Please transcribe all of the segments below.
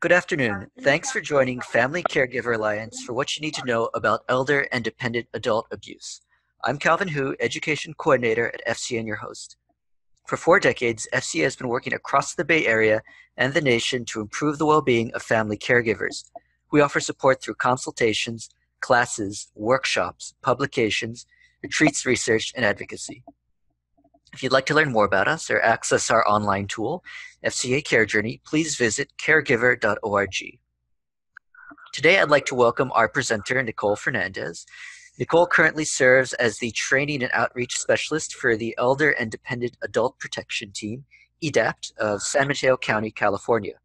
Good afternoon. Thanks for joining Family Caregiver Alliance for what you need to know about elder and dependent adult abuse. I'm Calvin Hu, Education Coordinator at FCA and your host. For four decades, FCA has been working across the Bay Area and the nation to improve the well being of family caregivers. We offer support through consultations, classes, workshops, publications, retreats, research, and advocacy. If you'd like to learn more about us or access our online tool, FCA Care Journey, please visit caregiver.org. Today, I'd like to welcome our presenter, Nicole Fernandez. Nicole currently serves as the Training and Outreach Specialist for the Elder and Dependent Adult Protection Team, EDAPT, of San Mateo County, California.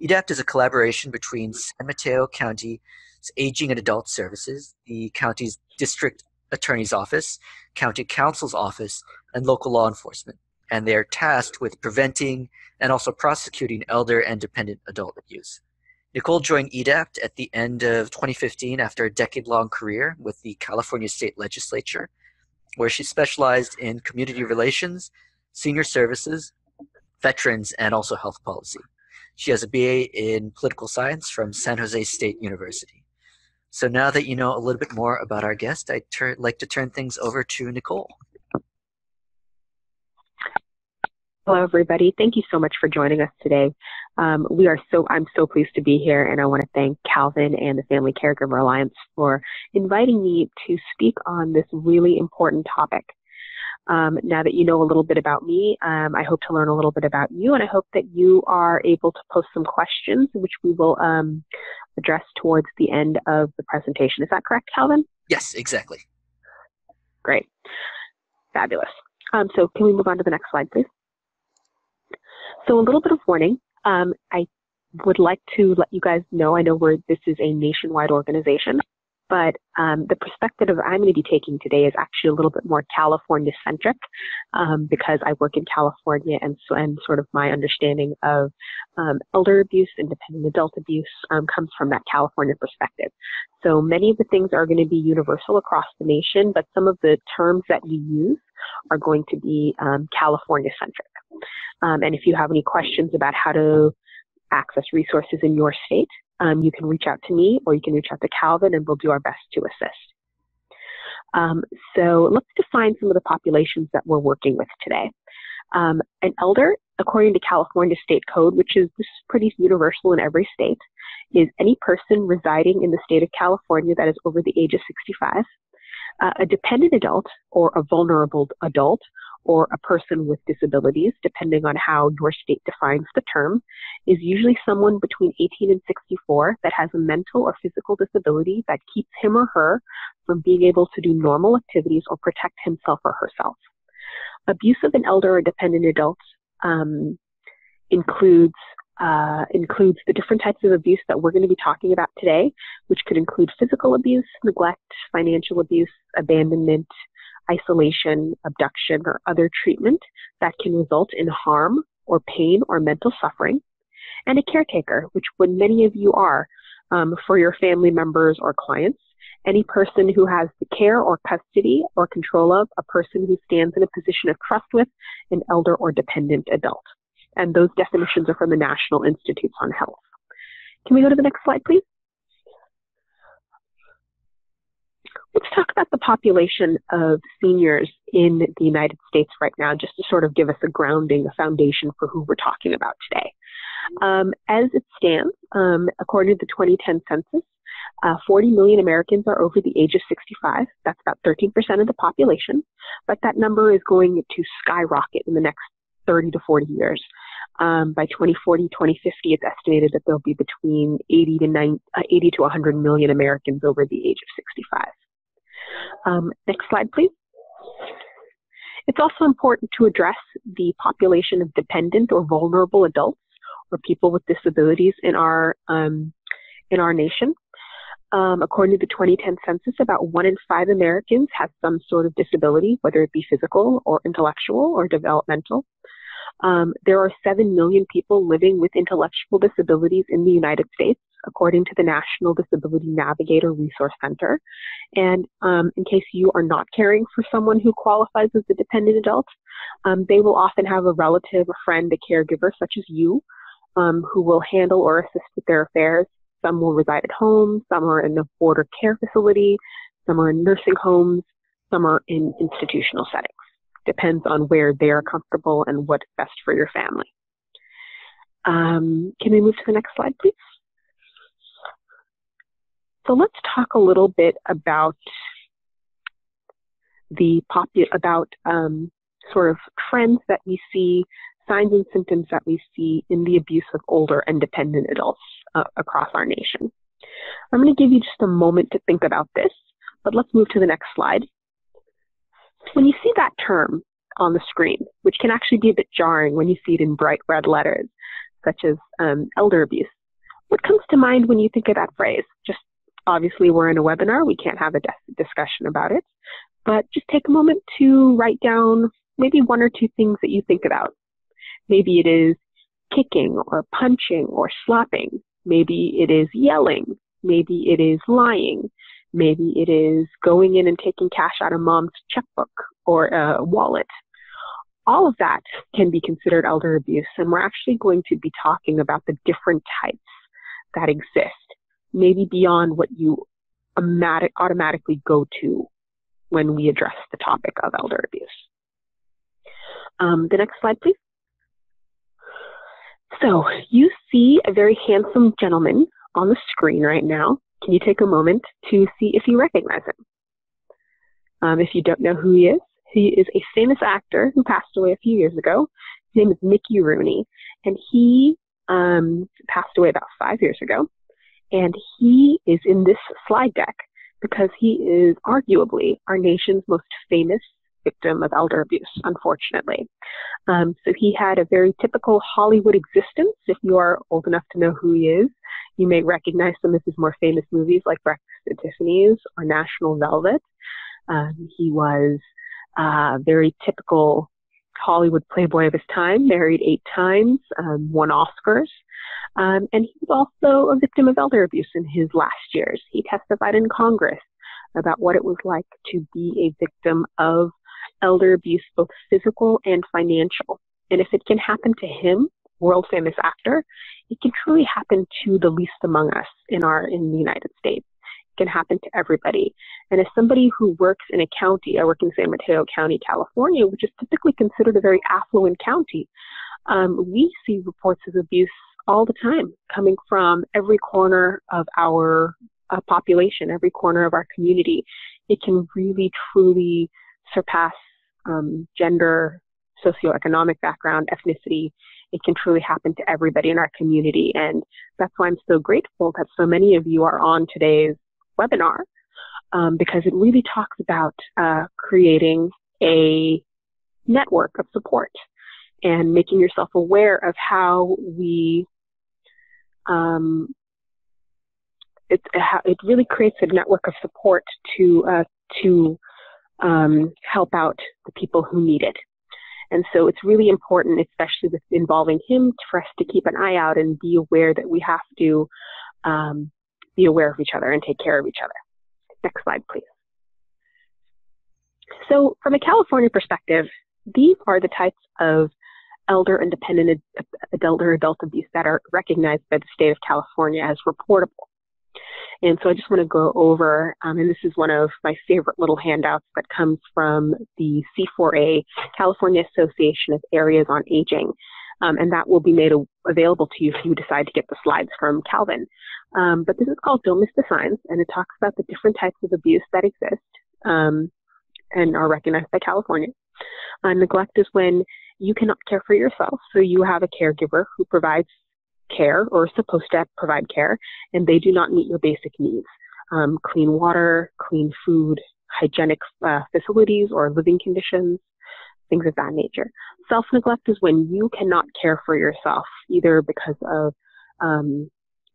EDAPT is a collaboration between San Mateo County's Aging and Adult Services, the county's District Attorney's Office, County Counsel's Office, and local law enforcement. And they are tasked with preventing and also prosecuting elder and dependent adult abuse. Nicole joined EDAPT at the end of 2015 after a decade long career with the California State Legislature, where she specialized in community relations, senior services, veterans, and also health policy. She has a BA in political science from San Jose State University. So now that you know a little bit more about our guest, I'd like to turn things over to Nicole. Hello, everybody. Thank you so much for joining us today. Um, we are so I'm so pleased to be here, and I want to thank Calvin and the Family Caregiver Alliance for inviting me to speak on this really important topic. Um, now that you know a little bit about me, um, I hope to learn a little bit about you, and I hope that you are able to post some questions, which we will um, address towards the end of the presentation. Is that correct, Calvin? Yes, exactly. Great. Fabulous. Um, so can we move on to the next slide, please? So a little bit of warning. Um, I would like to let you guys know, I know we're, this is a nationwide organization, but um, the perspective I'm going to be taking today is actually a little bit more California centric um, because I work in California and so and sort of my understanding of um, elder abuse and dependent adult abuse um, comes from that California perspective. So many of the things are going to be universal across the nation, but some of the terms that we use are going to be um, California centric. Um, and if you have any questions about how to access resources in your state, um, you can reach out to me or you can reach out to Calvin and we'll do our best to assist. Um, so let's define some of the populations that we're working with today. Um, an elder, according to California State Code, which is pretty universal in every state, is any person residing in the state of California that is over the age of 65. Uh, a dependent adult or a vulnerable adult or a person with disabilities, depending on how your state defines the term, is usually someone between 18 and 64 that has a mental or physical disability that keeps him or her from being able to do normal activities or protect himself or herself. Abuse of an elder or dependent adult um, includes uh, includes the different types of abuse that we're going to be talking about today, which could include physical abuse, neglect, financial abuse, abandonment, isolation, abduction, or other treatment that can result in harm or pain or mental suffering, and a caretaker, which when many of you are um, for your family members or clients, any person who has the care or custody or control of a person who stands in a position of trust with an elder or dependent adult. And those definitions are from the National Institutes on Health. Can we go to the next slide, please? Let's talk about the population of seniors in the United States right now, just to sort of give us a grounding, a foundation for who we're talking about today. Um, as it stands, um, according to the 2010 census, uh, 40 million Americans are over the age of 65. That's about 13% of the population, but that number is going to skyrocket in the next 30 to 40 years. Um, by 2040, 2050, it's estimated that there'll be between 80 to 90, uh, 80 to 100 million Americans over the age of 65. Um, next slide, please. It's also important to address the population of dependent or vulnerable adults or people with disabilities in our um, in our nation. Um, according to the 2010 census, about one in five Americans has some sort of disability, whether it be physical or intellectual or developmental. Um, there are 7 million people living with intellectual disabilities in the United States, according to the National Disability Navigator Resource Center. And um, in case you are not caring for someone who qualifies as a dependent adult, um, they will often have a relative, a friend, a caregiver, such as you, um, who will handle or assist with their affairs. Some will reside at home, some are in a border care facility, some are in nursing homes, some are in institutional settings. Depends on where they are comfortable and what's best for your family. Um, can we move to the next slide, please? So let's talk a little bit about the popu- about um, sort of trends that we see, signs and symptoms that we see in the abuse of older and dependent adults uh, across our nation. I'm going to give you just a moment to think about this, but let's move to the next slide. When you see that term on the screen, which can actually be a bit jarring when you see it in bright red letters, such as um, elder abuse, what comes to mind when you think of that phrase? Just obviously, we're in a webinar, we can't have a discussion about it, but just take a moment to write down maybe one or two things that you think about. Maybe it is kicking or punching or slapping. Maybe it is yelling. Maybe it is lying. Maybe it is going in and taking cash out of mom's checkbook or a wallet. All of that can be considered elder abuse, and we're actually going to be talking about the different types that exist, maybe beyond what you automatically go to when we address the topic of elder abuse. Um, the next slide, please. So you see a very handsome gentleman on the screen right now. Can you take a moment to see if you recognize him? Um, if you don't know who he is, he is a famous actor who passed away a few years ago. His name is Mickey Rooney, and he um, passed away about five years ago. And he is in this slide deck because he is arguably our nation's most famous victim of elder abuse, unfortunately. Um, so he had a very typical Hollywood existence. If you are old enough to know who he is, you may recognize some of his more famous movies like Breakfast at Tiffany's or National Velvet. Um, he was uh, very typical Hollywood playboy of his time, married eight times, um, won Oscars. Um, and he was also a victim of elder abuse in his last years. He testified in Congress about what it was like to be a victim of elder abuse, both physical and financial. And if it can happen to him, world famous actor, it can truly happen to the least among us in our in the United States. Can happen to everybody. And as somebody who works in a county, I work in San Mateo County, California, which is typically considered a very affluent county, um, we see reports of abuse all the time coming from every corner of our uh, population, every corner of our community. It can really, truly surpass um, gender, socioeconomic background, ethnicity. It can truly happen to everybody in our community. And that's why I'm so grateful that so many of you are on today's webinar um, because it really talks about uh, creating a network of support and making yourself aware of how we um, it, it really creates a network of support to uh, to um, help out the people who need it. And so it's really important, especially with involving him, for us to keep an eye out and be aware that we have to um, be aware of each other and take care of each other. Next slide, please. So from a California perspective, these are the types of elder and dependent adult or adult abuse that are recognized by the state of California as reportable. And so I just want to go over, um, and this is one of my favorite little handouts that comes from the C4A, California Association of Areas on Aging. Um, and that will be made available to you if you decide to get the slides from Calvin. Um, but this is called Don't Miss the Signs, and it talks about the different types of abuse that exist um, and are recognized by California. Uh, neglect is when you cannot care for yourself, so you have a caregiver who provides care or is supposed to provide care, and they do not meet your basic needs. Um, clean water, clean food, hygienic uh, facilities or living conditions, things of that nature. Self neglect is when you cannot care for yourself, either because of um,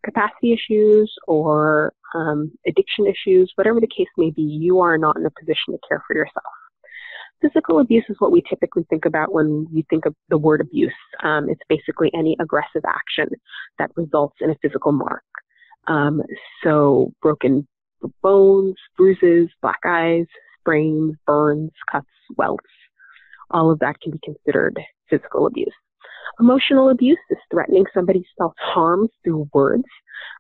capacity issues or um, addiction issues, whatever the case may be, you are not in a position to care for yourself. Physical abuse is what we typically think about when we think of the word abuse. Um, it's basically any aggressive action that results in a physical mark. Um, so broken bones, bruises, black eyes, sprains, burns, cuts, welts, all of that can be considered physical abuse. Emotional abuse is threatening somebody's self harm through words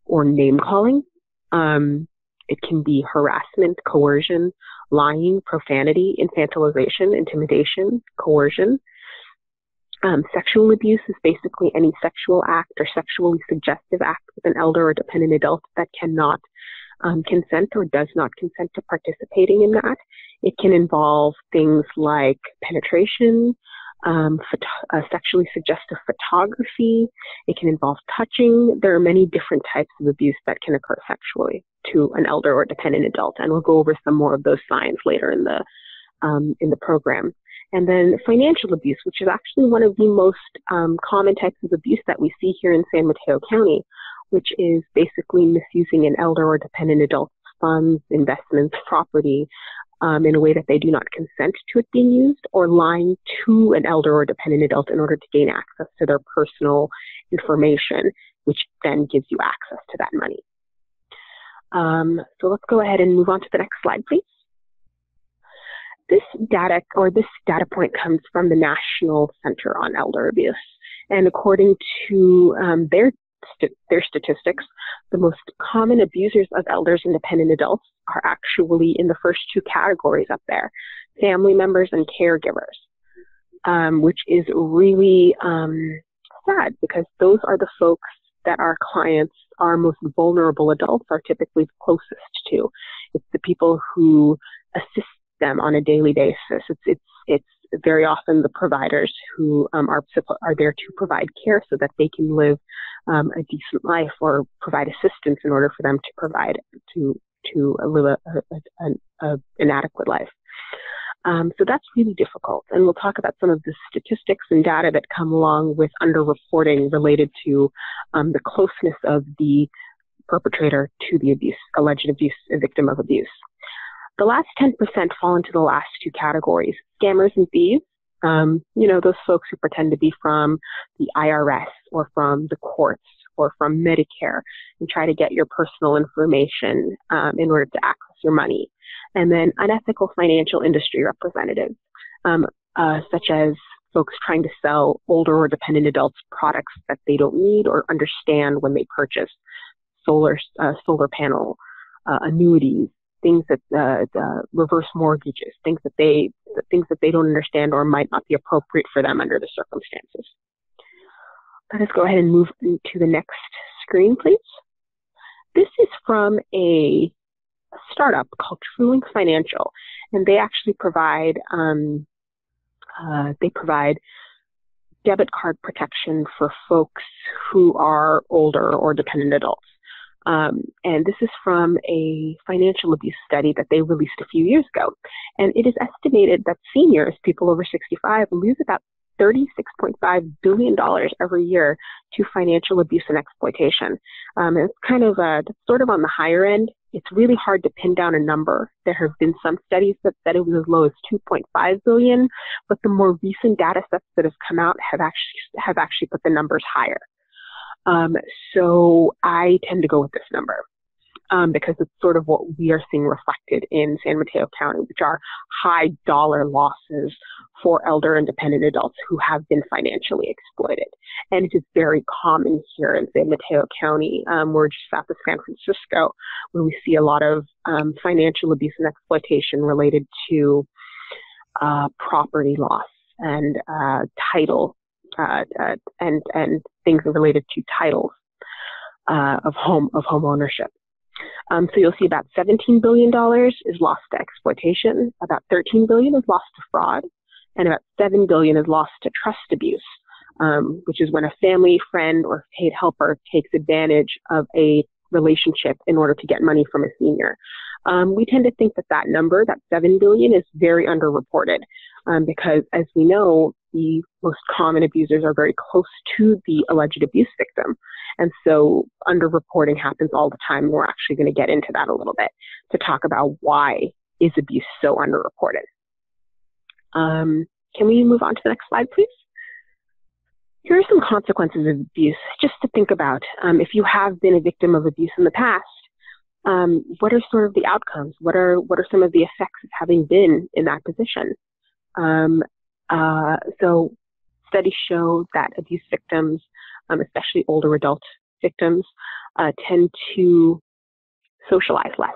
or name calling. Um, it can be harassment, coercion, lying, profanity, infantilization, intimidation, coercion. Um, sexual abuse is basically any sexual act or sexually suggestive act with an elder or dependent adult that cannot um, consent or does not consent to participating in that. It can involve things like penetration, um, uh, sexually suggestive photography. It can involve touching. There are many different types of abuse that can occur sexually to an elder or dependent adult, and we'll go over some more of those signs later in the um, in the program. And then financial abuse, which is actually one of the most um, common types of abuse that we see here in San Mateo County, which is basically misusing an elder or dependent adult's funds, investments, property um, in a way that they do not consent to it being used, or lying to an elder or dependent adult in order to gain access to their personal information, which then gives you access to that money. Um, so let's go ahead and move on to the next slide, please. This data or this data point comes from the National Center on Elder Abuse. And according to um, their st- their statistics, the most common abusers of elders and dependent adults are actually in the first two categories up there, family members and caregivers, um, which is really um, sad because those are the folks that our clients, our most vulnerable adults, are typically closest to. It's the people who assist them on a daily basis. It's it's it's very often the providers who um, are are there to provide care so that they can live um, a decent life or provide assistance in order for them to provide to to live a, a, a, a inadequate life. Um, so that's really difficult. And we'll talk about some of the statistics and data that come along with underreporting related to um, the closeness of the perpetrator to the abuse, alleged abuse, victim of abuse. The last 10% fall into the last two categories scammers and thieves. Um, you know, those folks who pretend to be from the IRS or from the courts or from Medicare and try to get your personal information um, in order to access your money. And then unethical financial industry representatives, um, uh, such as folks trying to sell older or dependent adults products that they don't need or understand when they purchase solar uh, solar panel uh, annuities, things that uh, reverse mortgages, things that they things that they don't understand or might not be appropriate for them under the circumstances. Let us go ahead and move to the next screen, please. This is from a startup called TrueLink Financial, and they actually provide um, uh, they provide debit card protection for folks who are older or dependent adults. Um, and this is from a financial abuse study that they released a few years ago. And it is estimated that seniors, people over 65, lose about $36.5 billion every year to financial abuse and exploitation. Um, it's kind of uh, sort of on the higher end. It's really hard to pin down a number. There have been some studies that said it was as low as 2.5 billion, but the more recent data sets that have come out have actually have actually put the numbers higher. Um, so I tend to go with this number um, because it's sort of what we are seeing reflected in San Mateo County, which are high dollar losses for elder and dependent adults who have been financially exploited. And it is very common here in San Mateo County. Um, we're just south of San Francisco, where we see a lot of um, financial abuse and exploitation related to uh, property loss and uh, title uh, uh, and and things related to titles uh, of home of home ownership. Um, so you'll see about 17 billion dollars is lost to exploitation, about 13 billion is lost to fraud, and about 7 billion is lost to trust abuse, um, which is when a family, friend, or paid helper takes advantage of a relationship in order to get money from a senior. Um, we tend to think that that number, that 7 billion, is very underreported um, because, as we know, the most common abusers are very close to the alleged abuse victim. And so underreporting happens all the time. We're actually going to get into that a little bit to talk about why is abuse so underreported. Um, can we move on to the next slide, please? Here are some consequences of abuse, just to think about. Um, if you have been a victim of abuse in the past, um, what are sort of the outcomes? What are what are some of the effects of having been in that position? Um, uh, so studies show that abuse victims, um, especially older adult victims, uh, tend to socialize less.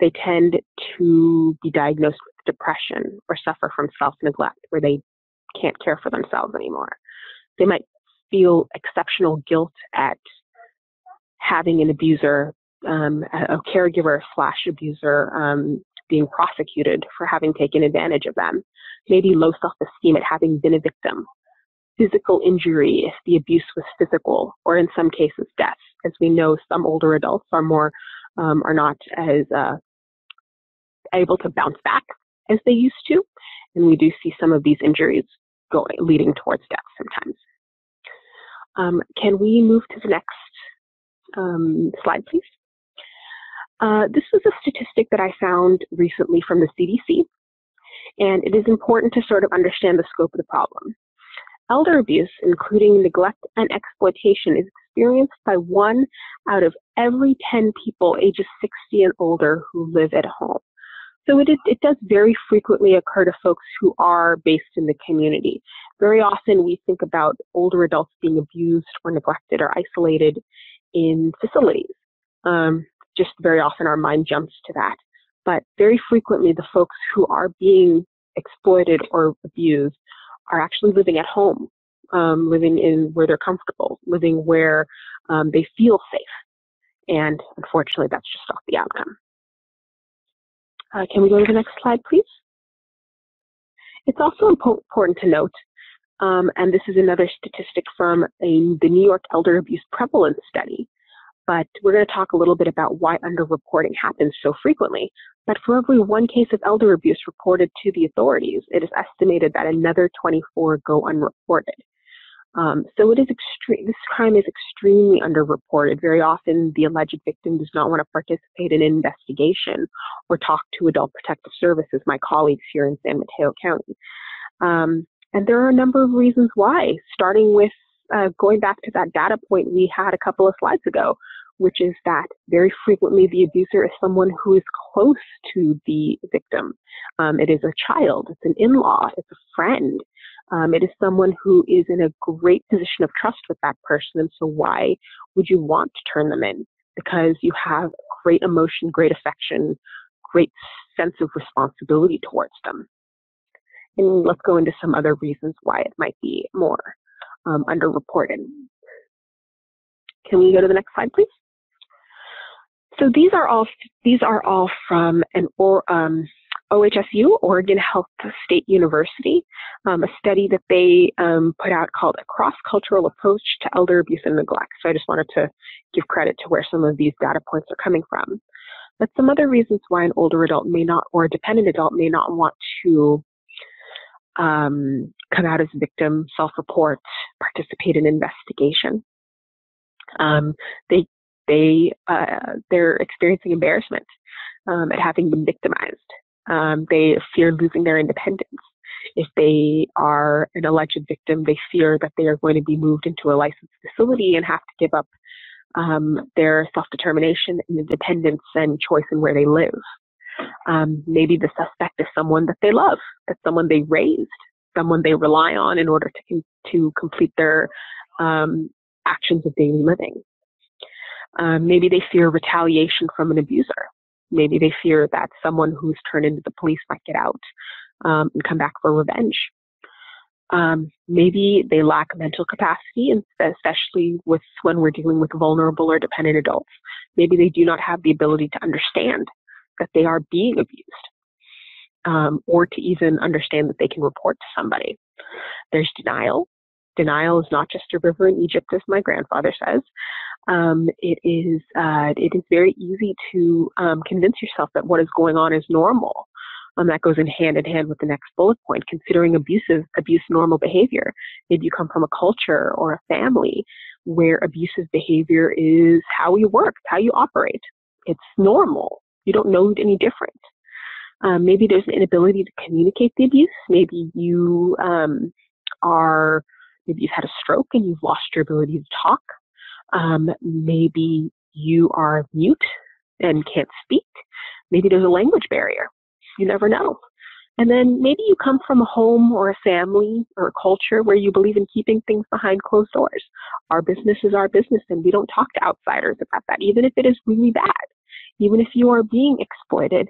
They tend to be diagnosed with depression or suffer from self neglect, where they can't care for themselves anymore. They might feel exceptional guilt at having an abuser, um, a caregiver slash abuser, um, being prosecuted for having taken advantage of them. Maybe low self esteem at having been a victim. Physical injury if the abuse was physical, or in some cases, death. As we know, some older adults are more um, are not as uh, able to bounce back as they used to, and we do see some of these injuries going leading towards death sometimes. Um, can we move to the next um, slide, please? Uh, this was a statistic that I found recently from the CDC, and it is important to sort of understand the scope of the problem. Elder abuse, including neglect and exploitation, is experienced by one out of every 10 people ages 60 and older who live at home. So it, it does very frequently occur to folks who are based in the community. Very often we think about older adults being abused or neglected or isolated in facilities. Um, just very often our mind jumps to that. But very frequently the folks who are being exploited or abused are actually living at home, um, living in where they're comfortable, living where um, they feel safe. And unfortunately, that's just not the outcome. Uh, can we go to the next slide, please? It's also important to note, um, and this is another statistic from a, the New York Elder Abuse Prevalence Study, but we're going to talk a little bit about why underreporting happens so frequently. But for every one case of elder abuse reported to the authorities, it is estimated that another 24 go unreported. Um, so it is extreme. This crime is extremely underreported. Very often, the alleged victim does not want to participate in an investigation or talk to Adult Protective Services, my colleagues here in San Mateo County. Um, and there are a number of reasons why. Starting with uh, going back to that data point we had a couple of slides ago, which is that very frequently the abuser is someone who is close to the victim. Um, it is a child, it's an in-law, it's a friend. Um, it is someone who is in a great position of trust with that person. And so why would you want to turn them in? Because you have great emotion, great affection, great sense of responsibility towards them. And let's go into some other reasons why it might be more um, underreported. Can we go to the next slide, please? So these are all these are all from an or, um, OHSU, Oregon Health State University, um, a study that they um, put out called A Cross Cultural Approach to Elder Abuse and Neglect. So I just wanted to give credit to where some of these data points are coming from. But some other reasons why an older adult may not, or a dependent adult may not want to um, come out as a victim, self report, participate in investigation. Um, they they uh, they're experiencing embarrassment um, at having been victimized. Um, they fear losing their independence. If they are an alleged victim, they fear that they are going to be moved into a licensed facility and have to give up um, their self-determination and independence and choice in where they live. Um, maybe the suspect is someone that they love, that's someone they raised, someone they rely on in order to to complete their um, actions of daily living. Um, maybe they fear retaliation from an abuser. Maybe they fear that someone who's turned into the police might get out um, and come back for revenge. Um, maybe they lack mental capacity, especially with when we're dealing with vulnerable or dependent adults. Maybe they do not have the ability to understand that they are being abused, um, or to even understand that they can report to somebody. There's denial. Denial is not just a river in Egypt, as my grandfather says um, it is uh, it is very easy to um, convince yourself that what is going on is normal. Um, that goes in hand in hand with the next bullet point, considering abusive abuse normal behavior. Maybe you come from a culture or a family where abusive behavior is how you work, how you operate. It's normal. You don't know any different. Um, maybe there's an inability to communicate the abuse. Maybe you um, are, maybe you've had a stroke and you've lost your ability to talk. Um, maybe you are mute and can't speak. Maybe there's a language barrier. You never know. And then maybe you come from a home or a family or a culture where you believe in keeping things behind closed doors. Our business is our business and we don't talk to outsiders about that, even if it is really bad. Even if you are being exploited,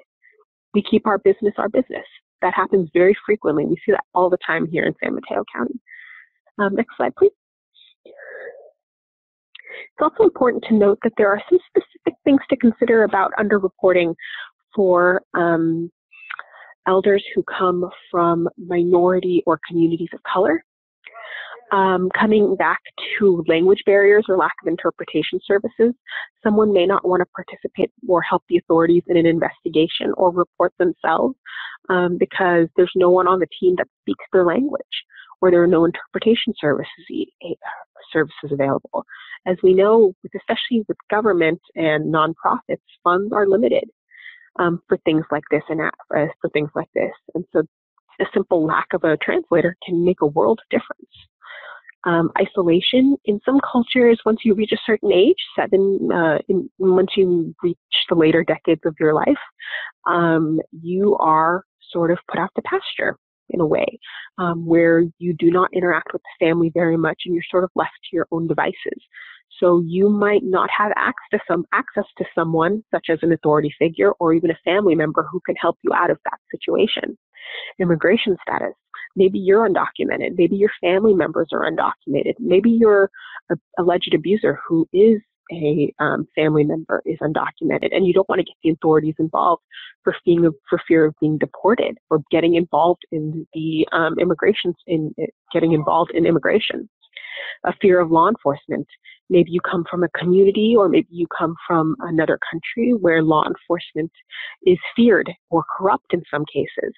we keep our business our business. That happens very frequently. We see that all the time here in San Mateo County. Um, next slide, please. It's also important to note that there are some specific things to consider about underreporting for um, elders who come from minority or communities of color. Um, coming back to language barriers or lack of interpretation services, someone may not want to participate or help the authorities in an investigation or report themselves um, because there's no one on the team that speaks their language or there are no interpretation services services available. As we know, especially with government and nonprofits, funds are limited um, for things like this and uh, for things like this. And so a simple lack of a translator can make a world of difference. Um, isolation in some cultures, once you reach a certain age, seven, uh, in, once you reach the later decades of your life, um, you are sort of put out to pasture in a way um, where you do not interact with the family very much and you're sort of left to your own devices. So you might not have access to some access to someone such as an authority figure or even a family member who can help you out of that situation. Immigration status. Maybe you're undocumented. Maybe your family members are undocumented. Maybe your alleged abuser who is a um, family member is undocumented and you don't want to get the authorities involved for fear of, for fear of being deported or getting involved in the um, immigration in getting involved in immigration. A fear of law enforcement. Maybe you come from a community or maybe you come from another country where law enforcement is feared or corrupt in some cases.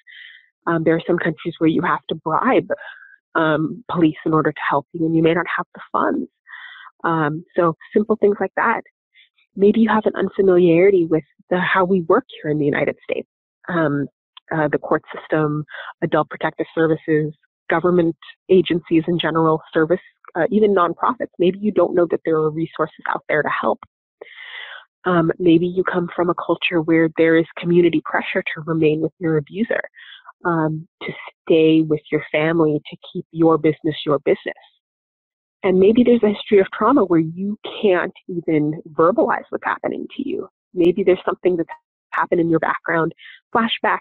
Um, there are some countries where you have to bribe um, police in order to help you and you may not have the funds um, so simple things like that. Maybe you have an unfamiliarity with the, how we work here in the United States. Um, uh, the court system, adult protective services, government agencies in general, service, uh, even nonprofits. Maybe you don't know that there are resources out there to help. Um, maybe you come from a culture where there is community pressure to remain with your abuser, um, to stay with your family, to keep your business your business. And maybe there's a history of trauma where you can't even verbalize what's happening to you. Maybe there's something that's happened in your background, flashbacks,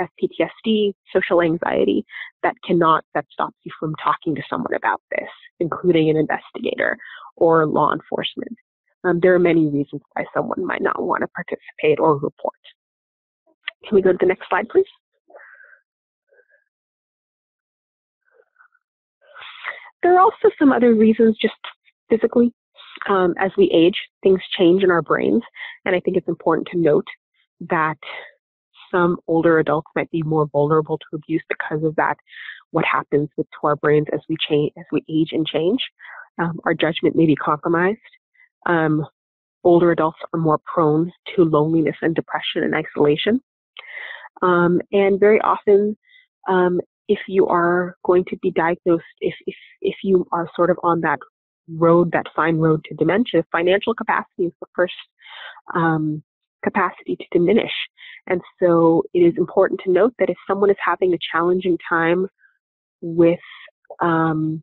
PTSD, social anxiety that cannot, that stops you from talking to someone about this, including an investigator or law enforcement. Um, there are many reasons why someone might not want to participate or report. Can we go to the next slide, please? There are also some other reasons just physically. Um, as we age, things change in our brains. And I think it's important to note that some older adults might be more vulnerable to abuse because of that, what happens with, to our brains as we change, as we age and change. Um, our judgment may be compromised. Um, older adults are more prone to loneliness and depression and isolation. Um, and very often, um, if you are going to be diagnosed, if, if, if you are sort of on that road, that fine road to dementia, financial capacity is the first um, capacity to diminish. And so it is important to note that if someone is having a challenging time with, um,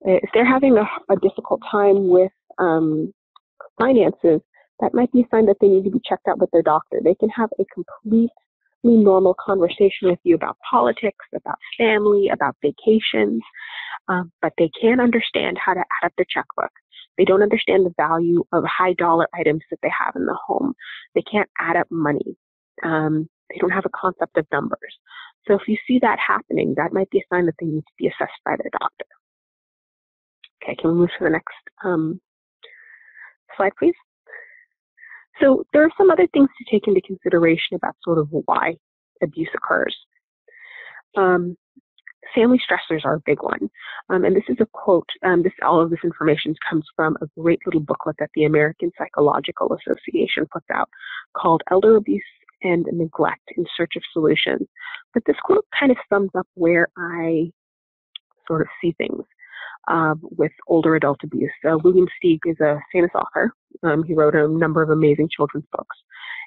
if they're having a, a difficult time with um, finances, that might be a sign that they need to be checked out with their doctor. They can have a complete normal conversation with you about politics, about family, about vacations, um, but they can't understand how to add up their checkbook. They don't understand the value of high dollar items that they have in the home. They can't add up money. Um, they don't have a concept of numbers. So if you see that happening, that might be a sign that they need to be assessed by their doctor. Okay, can we move to the next um, slide, please? So there are some other things to take into consideration about sort of why abuse occurs. Um, family stressors are a big one. Um, and this is a quote, um, this, all of this information comes from a great little booklet that the American Psychological Association puts out called Elder Abuse and Neglect in Search of Solutions. But this quote kind of sums up where I sort of see things uh, with older adult abuse. William Steig is a famous author. Um, he wrote a number of amazing children's books.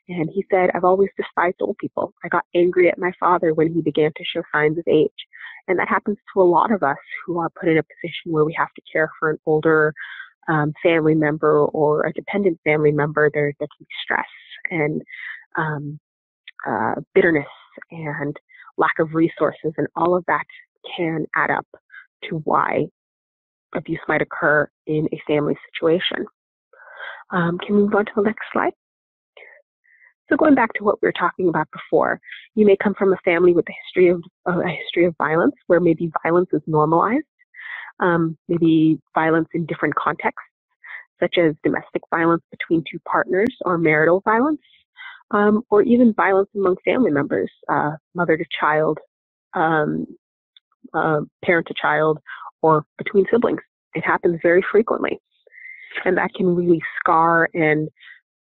And he said, I've always despised old people. I got angry at my father when he began to show signs of age. And that happens to a lot of us who are put in a position where we have to care for an older um, family member or a dependent family member. There, there can be stress and um, uh, bitterness and lack of resources, and all of that can add up to why abuse might occur in a family situation. Um, can we move on to the next slide? So going back to what we were talking about before, you may come from a family with a history of uh, a history of violence, where maybe violence is normalized, um, maybe violence in different contexts, such as domestic violence between two partners or marital violence, um, or even violence among family members, uh, mother to child, um, uh, parent to child, or between siblings. It happens very frequently. And that can really scar and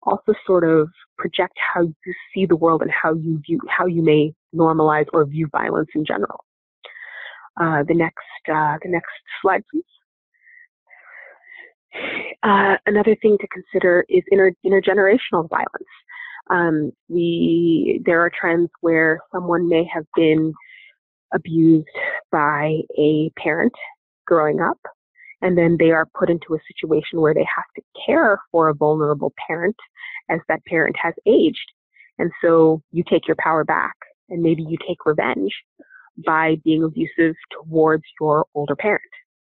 also sort of project how you see the world and how you view, how you may normalize or view violence in general. Uh, the next, uh, the next slide, please. Uh, another thing to consider is inter- intergenerational violence. Um, we there are trends where someone may have been abused by a parent growing up, and then they are put into a situation where they have to care for a vulnerable parent as that parent has aged. And so you take your power back and maybe you take revenge by being abusive towards your older parent.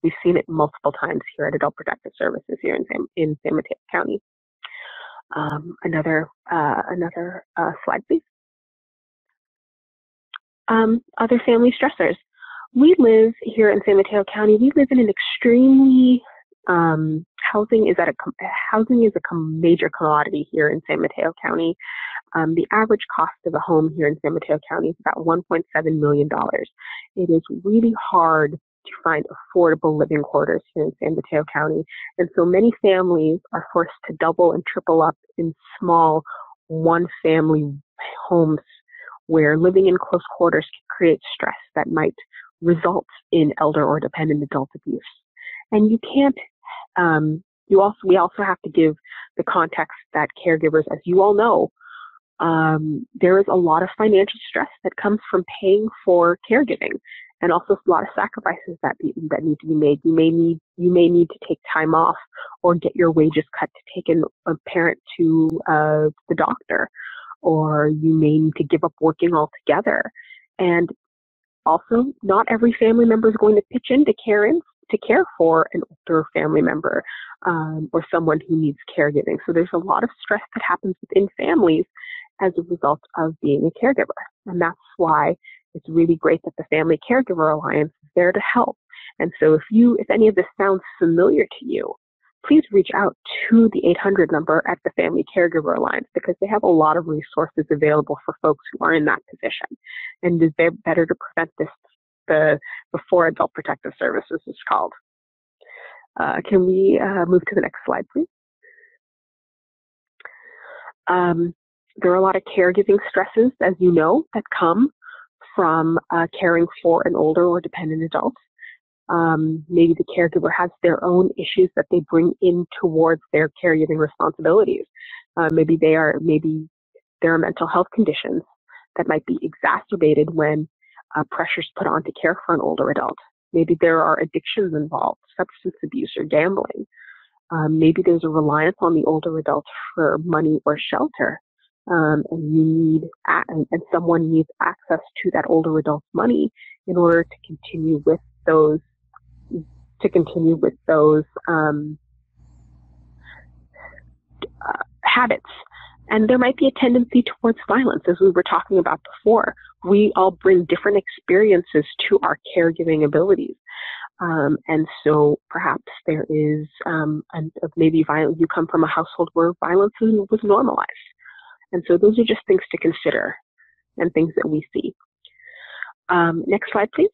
We've seen it multiple times here at Adult Protective Services here in San, in San Mateo County. Um, another uh, another uh, slide, please. Um, other family stressors. We live here in San Mateo County. We live in an extremely um, housing is at a housing is a major commodity here in San Mateo County. Um, the average cost of a home here in San Mateo County is about 1.7 million dollars. It is really hard to find affordable living quarters here in San Mateo County, and so many families are forced to double and triple up in small one-family homes where living in close quarters can create stress that might result in elder or dependent adult abuse. And you can't um, you also we also have to give the context that caregivers, as you all know, um, there is a lot of financial stress that comes from paying for caregiving, and also a lot of sacrifices that be, that need to be made. You may need you may need to take time off or get your wages cut to take a parent to uh, the doctor, or you may need to give up working altogether. And also, not every family member is going to pitch in to care in to care for an older family member um, or someone who needs caregiving. So there's a lot of stress that happens within families as a result of being a caregiver. And that's why it's really great that the Family Caregiver Alliance is there to help. And so if you, if any of this sounds familiar to you, please reach out to the 800 number at the Family Caregiver Alliance because they have a lot of resources available for folks who are in that position. And it's better to prevent this the before adult protective services is called. Uh, can we uh, move to the next slide, please? Um, there are a lot of caregiving stresses, as you know, that come from uh, caring for an older or dependent adult. Um, maybe the caregiver has their own issues that they bring in towards their caregiving responsibilities. Uh, maybe they are, maybe there are mental health conditions that might be exacerbated when uh, pressures put on to care for an older adult. Maybe there are addictions involved, substance abuse or gambling. Um, maybe there's a reliance on the older adult for money or shelter. Um, and you need, and, and someone needs access to that older adult's money in order to continue with those, to continue with those um, uh, habits and there might be a tendency towards violence, as we were talking about before. We all bring different experiences to our caregiving abilities. Um, and so perhaps there is um, maybe violence, you come from a household where violence was normalized. And so those are just things to consider and things that we see. Um, next slide, please.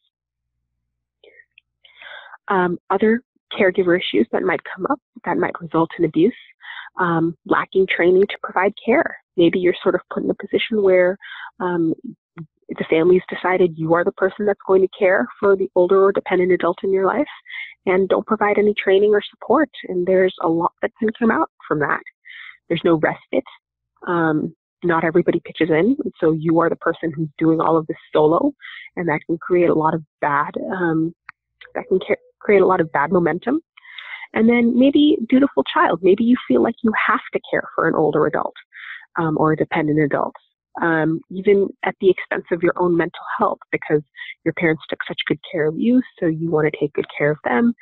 Um, other caregiver issues that might come up that might result in abuse um, lacking training to provide care. Maybe you're sort of put in a position where um, the family's decided you are the person that's going to care for the older or dependent adult in your life and don't provide any training or support. And there's a lot that can come out from that. There's no respite. Um, not everybody pitches in, so you are the person who's doing all of this solo, and that can create a lot of bad, um, that can ca- create a lot of bad momentum. And then maybe dutiful child. Maybe you feel like you have to care for an older adult um, or a dependent adult, um, even at the expense of your own mental health because your parents took such good care of you, so you want to take good care of them.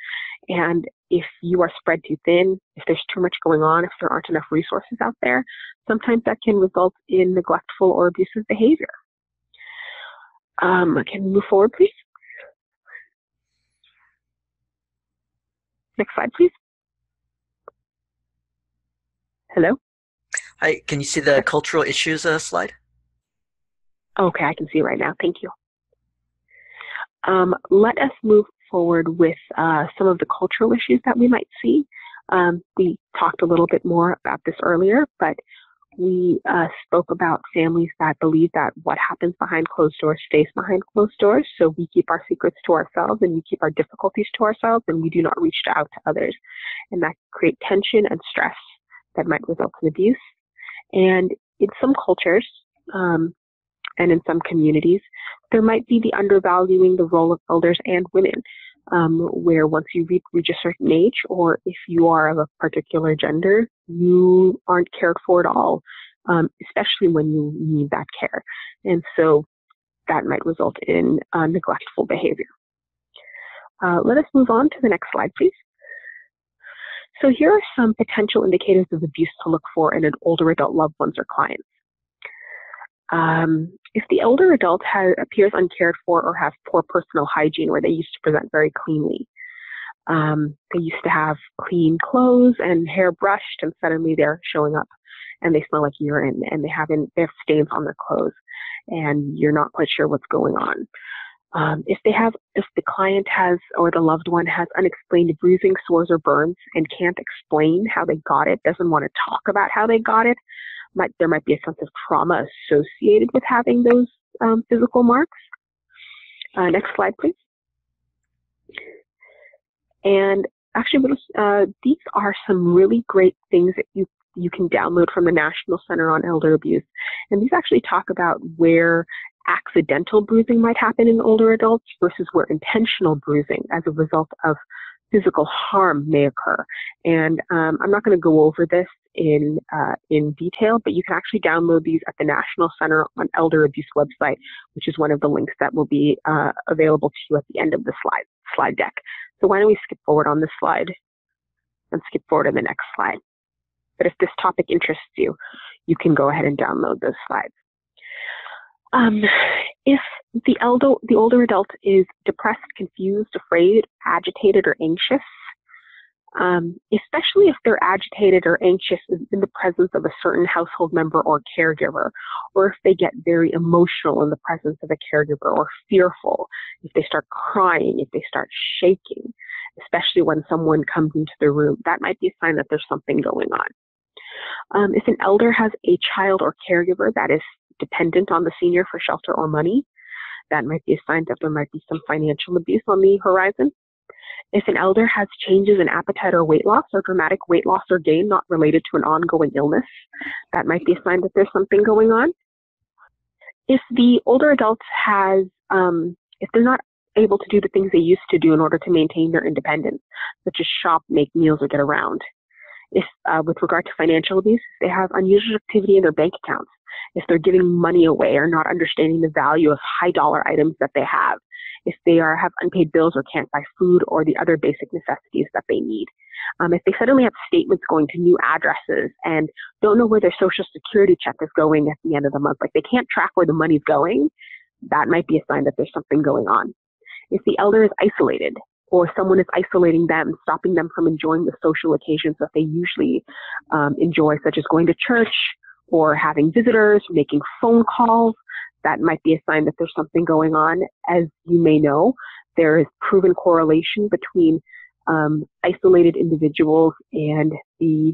And if you are spread too thin, if there's too much going on, if there aren't enough resources out there, sometimes that can result in neglectful or abusive behavior. Um, can we move forward, please? Next slide, please. Hello? Hi, can you see the cultural issues uh, slide? Okay, I can see it right now. Thank you. Um, let us move forward with uh, some of the cultural issues that we might see. Um, we talked a little bit more about this earlier, but we uh, spoke about families that believe that what happens behind closed doors stays behind closed doors. So we keep our secrets to ourselves and we keep our difficulties to ourselves and we do not reach out to others. And that create tension and stress that might result in abuse. And in some cultures, um, and in some communities, there might be the undervaluing the role of elders and women, um, where once you reach, reach a certain age, or if you are of a particular gender, you aren't cared for at all, um, especially when you need that care. And so that might result in uh, neglectful behavior. Uh, let us move on to the next slide, please. So here are some potential indicators of abuse to look for in an older adult loved ones or clients. Um, if the elder adult has, appears uncared for or has poor personal hygiene, where they used to present very cleanly, um, they used to have clean clothes and hair brushed, and suddenly they're showing up and they smell like urine and they haven't they have stains on their clothes, and you're not quite sure what's going on. Um, if they have, if the client has or the loved one has unexplained bruising, sores, or burns and can't explain how they got it, doesn't want to talk about how they got it, might, there might be a sense of trauma associated with having those um, physical marks. Uh, next slide, please. And actually, uh, these are some really great things that you you can download from the National Center on Elder Abuse. And these actually talk about where accidental bruising might happen in older adults versus where intentional bruising as a result of physical harm may occur. And um, I'm not going to go over this in uh, in detail, but you can actually download these at the National Center on Elder Abuse website, which is one of the links that will be uh, available to you at the end of the slide slide deck. So why don't we skip forward on this slide and skip forward to the next slide. But if this topic interests you, you can go ahead and download those slides. Um, if the, elder, the older adult is depressed, confused, afraid, agitated, or anxious, um, especially if they're agitated or anxious in the presence of a certain household member or caregiver, or if they get very emotional in the presence of a caregiver or fearful, if they start crying, if they start shaking, especially when someone comes into the room, that might be a sign that there's something going on. Um, if an elder has a child or caregiver that is dependent on the senior for shelter or money, that might be a sign that there might be some financial abuse on the horizon. If an elder has changes in appetite or weight loss or dramatic weight loss or gain not related to an ongoing illness, that might be a sign that there's something going on. If the older adult has, um, if they're not able to do the things they used to do in order to maintain their independence, such as shop, make meals, or get around. If, uh, with regard to financial abuse, they have unusual activity in their bank accounts, if they're giving money away or not understanding the value of high dollar items that they have, if they are have unpaid bills or can't buy food or the other basic necessities that they need. Um, if they suddenly have statements going to new addresses and don't know where their social security check is going at the end of the month, like they can't track where the money's going, that might be a sign that there's something going on. If the elder is isolated or someone is isolating them, stopping them from enjoying the social occasions that they usually um, enjoy, such as going to church, or having visitors, making phone calls, that might be a sign that there's something going on. As you may know, there is proven correlation between um, isolated individuals and the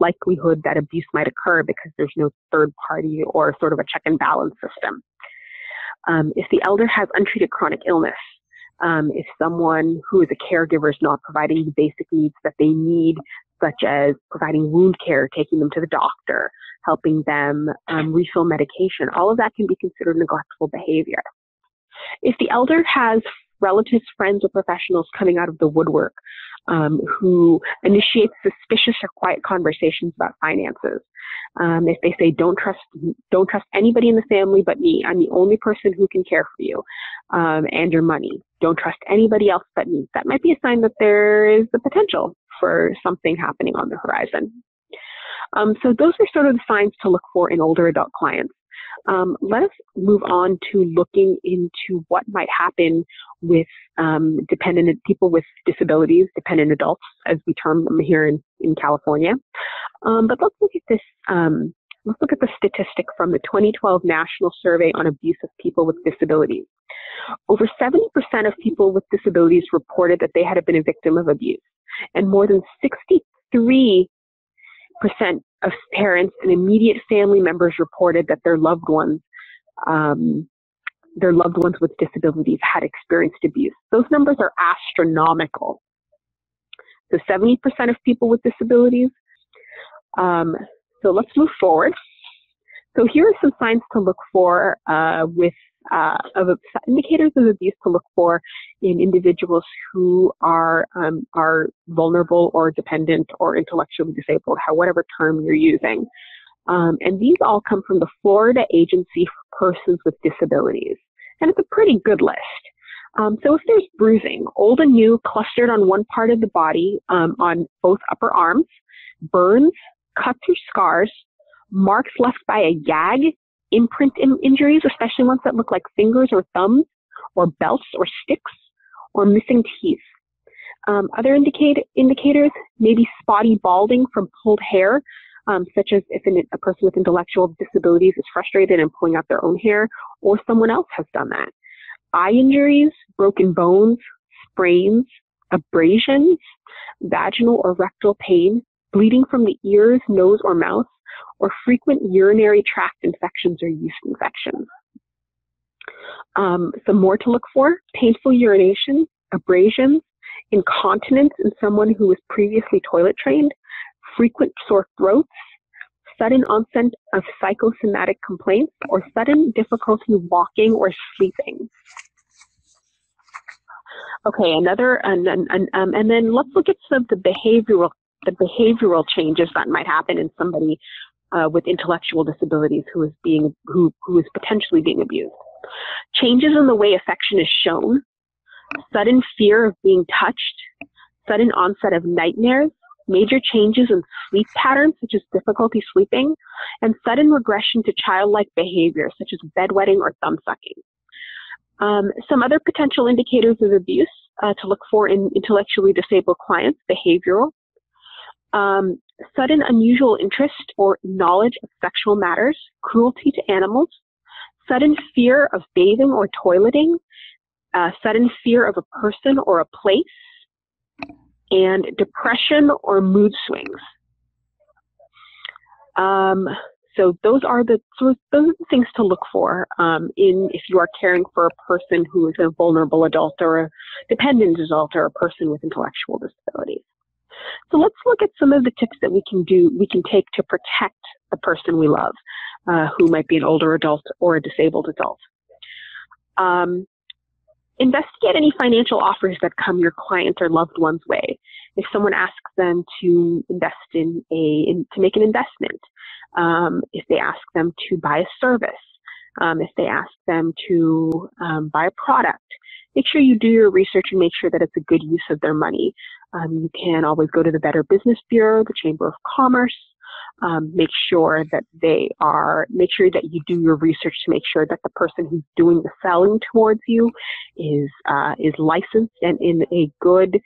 likelihood that abuse might occur because there's no third party or sort of a check and balance system. Um, if the elder has untreated chronic illness, um, if someone who is a caregiver is not providing the basic needs that they need such as providing wound care, taking them to the doctor, helping them um, refill medication. All of that can be considered neglectful behavior. If the elder has relatives, friends, or professionals coming out of the woodwork um, who initiate suspicious or quiet conversations about finances, um, if they say don't trust don't trust anybody in the family but me, I'm the only person who can care for you um, and your money. Don't trust anybody else but me. That might be a sign that there is the potential for something happening on the horizon. Um, so those are sort of the signs to look for in older adult clients. Um, let us move on to looking into what might happen with um, dependent people with disabilities, dependent adults, as we term them here in, in California. Um, but let's look at this. Um, let's look at the statistic from the 2012 National Survey on Abuse of People with Disabilities. Over 70% of people with disabilities reported that they had been a victim of abuse, and more than 63 percent of parents and immediate family members reported that their loved ones, um, their loved ones with disabilities had experienced abuse. Those numbers are astronomical. So 70% of people with disabilities. Um, so let's move forward. So here are some signs to look for uh, with uh, of indicators of abuse to look for in individuals who are um, are vulnerable or dependent or intellectually disabled, how whatever term you're using. Um, and these all come from the Florida Agency for Persons with Disabilities, and it's a pretty good list. Um, so if there's bruising, old and new, clustered on one part of the body, um, on both upper arms, burns, cuts or scars, marks left by a gag, imprint in- injuries, especially ones that look like fingers or thumbs, or belts or sticks, or missing teeth. Um, other indicate- indicators may be spotty balding from pulled hair, um, such as if an, a person with intellectual disabilities is frustrated and pulling out their own hair, or someone else has done that. Eye injuries, broken bones, sprains, abrasions, vaginal or rectal pain, bleeding from the ears, nose, or mouth, or frequent urinary tract infections or yeast infections. Um, some more to look for, painful urination, abrasions, incontinence in someone who was previously toilet trained, frequent sore throats, sudden onset of psychosomatic complaints, or sudden difficulty walking or sleeping. Okay, another, and, and, um, and then let's look at some of the behavioral the behavioral changes that might happen in somebody uh, with intellectual disabilities who is being who who is potentially being abused. Changes in the way affection is shown, sudden fear of being touched, sudden onset of nightmares, major changes in sleep patterns such as difficulty sleeping, and sudden regression to childlike behavior such as bedwetting or thumb sucking. Um, some other potential indicators of abuse uh, to look for in intellectually disabled clients, behavioral, um, sudden unusual interest or knowledge of sexual matters, cruelty to animals, sudden fear of bathing or toileting, uh, sudden fear of a person or a place, and depression or mood swings. Um, so those are the those are the things to look for um, in if you are caring for a person who is a vulnerable adult or a dependent adult or a person with intellectual disabilities. So let's look at some of the tips that we can do, we can take to protect the person we love, uh, who might be an older adult or a disabled adult. Um, investigate any financial offers that come your client or loved one's way. If someone asks them to invest in a, in, to make an investment, um, if they ask them to buy a service, um, if they ask them to um, buy a product, make sure you do your research and make sure that it's a good use of their money. Um, you can always go to the Better Business Bureau, the Chamber of Commerce. Um, make sure that they are, make sure that you do your research to make sure that the person who's doing the selling towards you is, uh, is licensed and in a good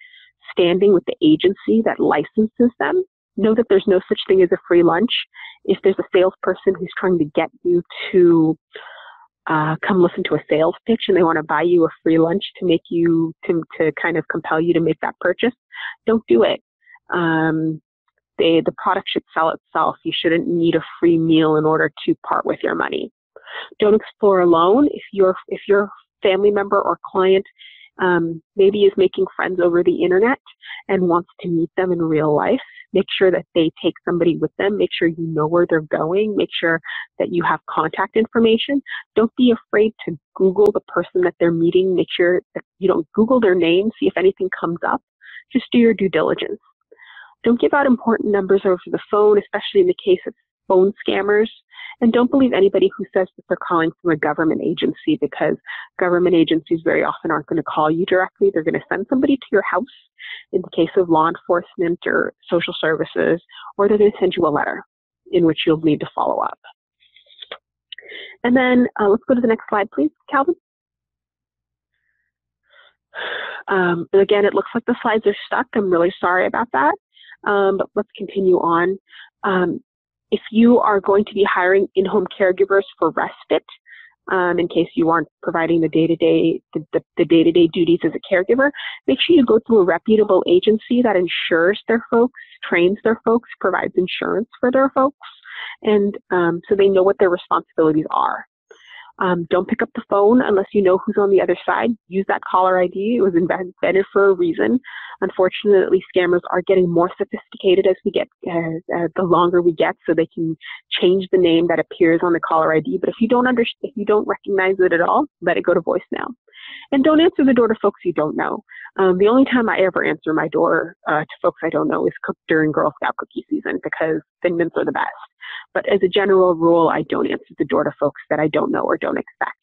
standing with the agency that licenses them. Know that there's no such thing as a free lunch. If there's a salesperson who's trying to get you to uh, come listen to a sales pitch and they want to buy you a free lunch to make you to to kind of compel you to make that purchase, don't do it. Um, they, the product should sell itself. You shouldn't need a free meal in order to part with your money. Don't explore alone. If your if your family member or client um, maybe is making friends over the internet and wants to meet them in real life, Make sure that they take somebody with them. Make sure you know where they're going. Make sure that you have contact information. Don't be afraid to Google the person that they're meeting. Make sure that you don't Google their name, see if anything comes up. Just do your due diligence. Don't give out important numbers over the phone, especially in the case of phone scammers. And don't believe anybody who says that they're calling from a government agency because government agencies very often aren't going to call you directly. They're going to send somebody to your house in the case of law enforcement or social services, or they're going to send you a letter in which you'll need to follow up. And then uh, let's go to the next slide, please, Calvin. Um, and again, it looks like the slides are stuck. I'm really sorry about that. Um, but let's continue on. Um, if you are going to be hiring in-home caregivers for respite, um, in case you aren't providing the day-to-day the, the, the, day-to-day duties as a caregiver, make sure you go through a reputable agency that insures their folks, trains their folks, provides insurance for their folks, and um, so they know what their responsibilities are. Um, don't pick up the phone unless you know who's on the other side. Use that caller ID. It was invented for a reason. Unfortunately, scammers are getting more sophisticated as we get, uh, uh, the longer we get, so they can change the name that appears on the caller ID. But if you don't understand, if you don't recognize it at all, let it go to voicemail. And don't answer the door to folks you don't know. Um, the only time I ever answer my door uh, to folks I don't know is cooked during Girl Scout cookie season because thin mints are the best. But as a general rule, I don't answer the door to folks that I don't know or don't expect.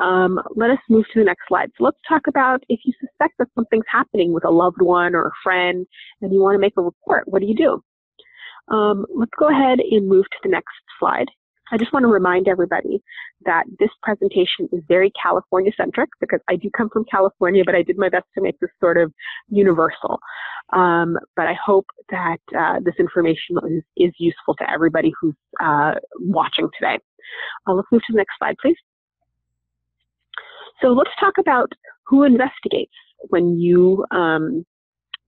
Um, let us move to the next slide. So let's talk about if you suspect that something's happening with a loved one or a friend and you want to make a report, what do you do? Um, let's go ahead and move to the next slide. I just want to remind everybody that this presentation is very California centric because I do come from California, but I did my best to make this sort of universal. Um, but I hope that uh, this information is, is, useful to everybody who's uh, watching today. Uh, let's move to the next slide, please. So let's talk about who investigates when you um,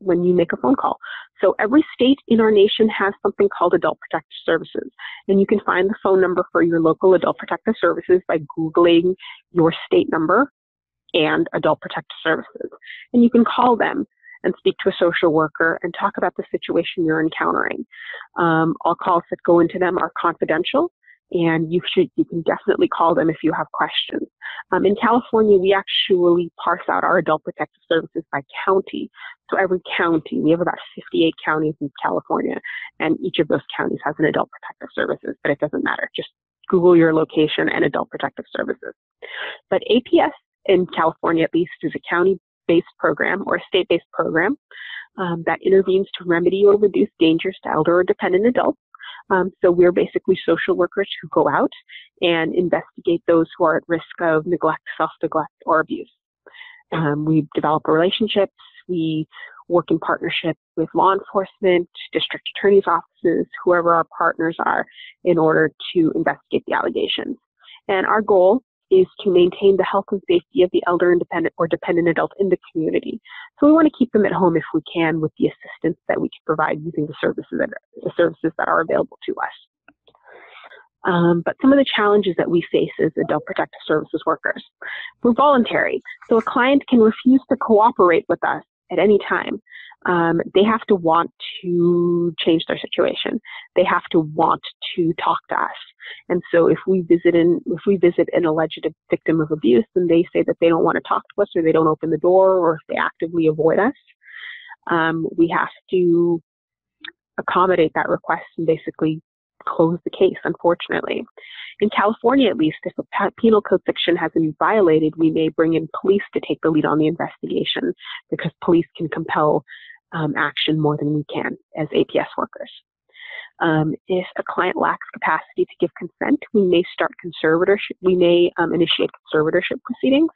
when you make a phone call. So every state in our nation has something called Adult Protective Services. And you can find the phone number for your local Adult Protective Services by Googling your state number and Adult Protective Services. And you can call them and speak to a social worker and talk about the situation you're encountering. Um, all calls that go into them are confidential and you should you can definitely call them if you have questions. Um, in California, we actually parse out our adult protective services by county. So every county, we have about 58 counties in California, and each of those counties has an adult protective services, but it doesn't matter. Just Google your location and adult protective services. But APS in California, at least, is a county-based program or a state-based program um, that intervenes to remedy or reduce dangers to elder or dependent adults um, so we're basically social workers who go out and investigate those who are at risk of neglect, self-neglect, or abuse. Um, we develop relationships. We work in partnership with law enforcement, district attorney's offices, whoever our partners are, in order to investigate the allegations. And our goal is to maintain the health and safety of the elder independent or dependent adult in the community. So we want to keep them at home if we can with the assistance that we can provide using the services that are, the services that are available to us. Um, but some of the challenges that we face as adult protective services workers. We're voluntary, so a client can refuse to cooperate with us at any time. Um, they have to want to change their situation. They have to want to talk to us. And so if we visit an if we visit an alleged victim of abuse and they say that they don't want to talk to us or they don't open the door or if they actively avoid us, um, we have to accommodate that request and basically close the case, unfortunately. In California, at least, if a penal code section has been violated, we may bring in police to take the lead on the investigation because police can compel um, action more than we can as APS workers. Um, if a client lacks capacity to give consent, we may start conservatorship, we may um, initiate conservatorship proceedings.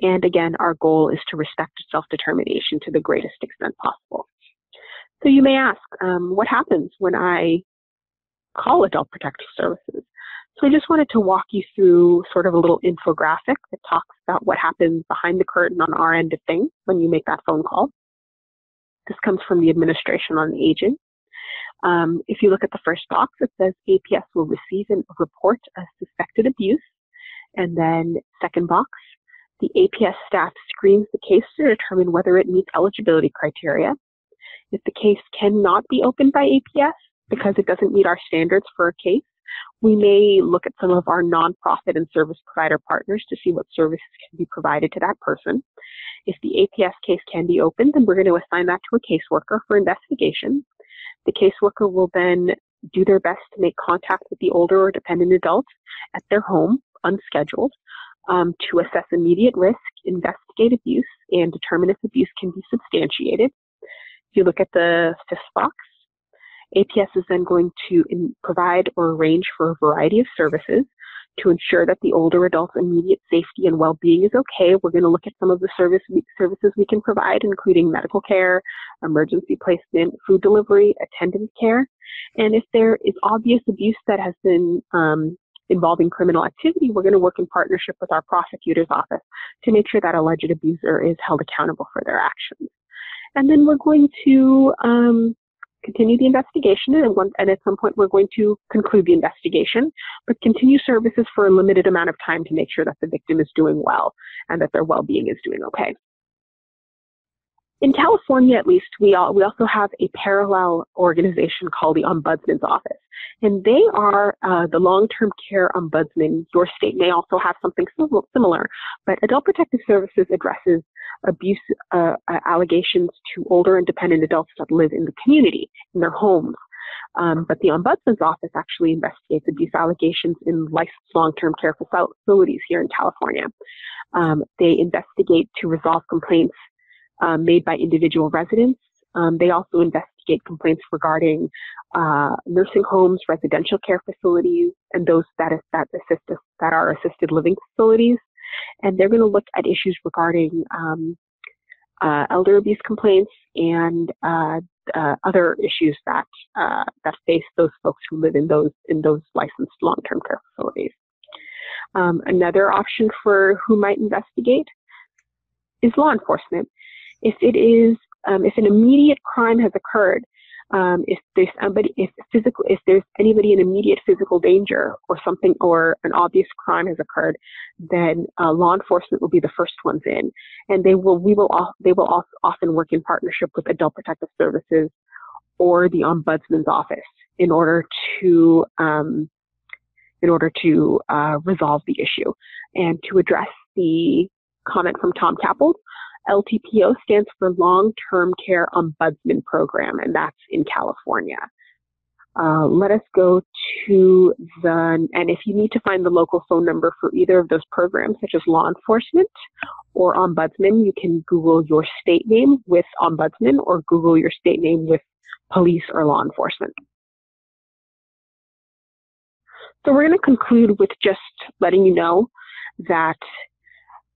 And again, our goal is to respect self-determination to the greatest extent possible. So you may ask, um, what happens when I call Adult Protective Services? So I just wanted to walk you through sort of a little infographic that talks about what happens behind the curtain on our end of things when you make that phone call. This comes from the Administration on the Aging. Um, if you look at the first box, it says APS will receive a report of suspected abuse. And then second box, the APS staff screens the case to determine whether it meets eligibility criteria. If the case cannot be opened by APS because it doesn't meet our standards for a case, we may look at some of our nonprofit and service provider partners to see what services can be provided to that person. If the APS case can be opened, then we're going to assign that to a caseworker for investigation. The caseworker will then do their best to make contact with the older or dependent adult at their home, unscheduled, um, to assess immediate risk, investigate abuse, and determine if abuse can be substantiated. If you look at the FIST box, APS is then going to provide or arrange for a variety of services to ensure that the older adult's immediate safety and well-being is okay. We're going to look at some of the service we, services we can provide, including medical care, emergency placement, food delivery, attendance care. And if there is obvious abuse that has been um, involving criminal activity, we're going to work in partnership with our prosecutor's office to make sure that alleged abuser is held accountable for their actions. And then we're going to um, continue the investigation, and, one, and at some point we're going to conclude the investigation, but continue services for a limited amount of time to make sure that the victim is doing well and that their well-being is doing okay. In California, at least, we, all, we also have a parallel organization called the Ombudsman's Office. And they are uh, the long-term care ombudsman. Your state may also have something similar, but Adult Protective Services addresses abuse uh, allegations to older and dependent adults that live in the community, in their homes. Um, but the Ombudsman's Office actually investigates abuse allegations in licensed long-term care facilities here in California. Um, they investigate to resolve complaints um, made by individual residents. Um, they also investigate complaints regarding uh, nursing homes, residential care facilities, and those that, is, that, assist, that are assisted living facilities and they're going to look at issues regarding um, uh, elder abuse complaints and uh, uh, other issues that uh, that face those folks who live in those in those licensed long-term care facilities. Um, another option for who might investigate is law enforcement. If it is um, if an immediate crime has occurred, um, if there's somebody, if physical, if there's anybody in immediate physical danger or something, or an obvious crime has occurred, then uh, law enforcement will be the first ones in, and they will, we will, they will often work in partnership with Adult Protective Services or the Ombudsman's office in order to, um, in order to uh, resolve the issue and to address the comment from Tom Capel. LTPO stands for Long Term Care Ombudsman Program, and that's in California. Uh, let us go to the, and if you need to find the local phone number for either of those programs, such as law enforcement or ombudsman, you can Google your state name with ombudsman or Google your state name with police or law enforcement. So we're going to conclude with just letting you know that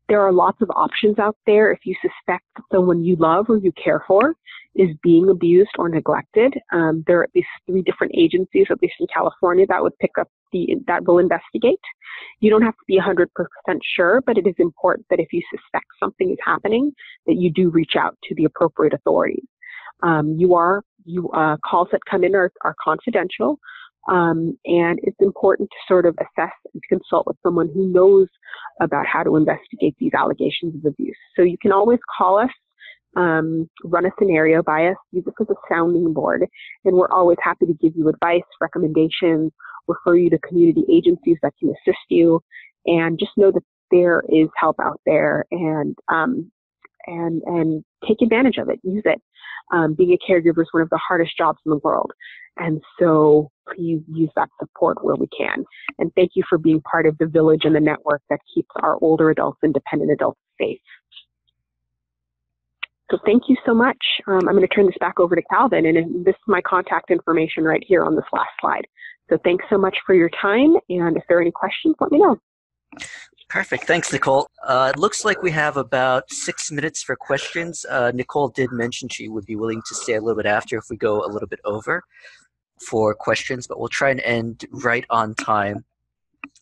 there are lots of options out there if you suspect someone you love or you care for is being abused or neglected. Um, there are at least three different agencies, at least in California, that would pick up the that will investigate. You don't have to be 100% sure, but it is important that if you suspect something is happening, that you do reach out to the appropriate authorities. Um, you are you uh, calls that come in are, are confidential. Um, and it's important to sort of assess and consult with someone who knows about how to investigate these allegations of abuse. So you can always call us, um, run a scenario by us, use it as a sounding board, and we're always happy to give you advice, recommendations, refer you to community agencies that can assist you, and just know that there is help out there, and um, and and take advantage of it, use it. Um, being a caregiver is one of the hardest jobs in the world. And so please use that support where we can. And thank you for being part of the village and the network that keeps our older adults and dependent adults safe. So thank you so much. Um, I'm going to turn this back over to Calvin, and this is my contact information right here on this last slide. So thanks so much for your time, and if there are any questions, let me know. Perfect. Thanks, Nicole. Uh, it looks like we have about six minutes for questions. Uh, Nicole did mention she would be willing to stay a little bit after if we go a little bit over for questions, but we'll try and end right on time.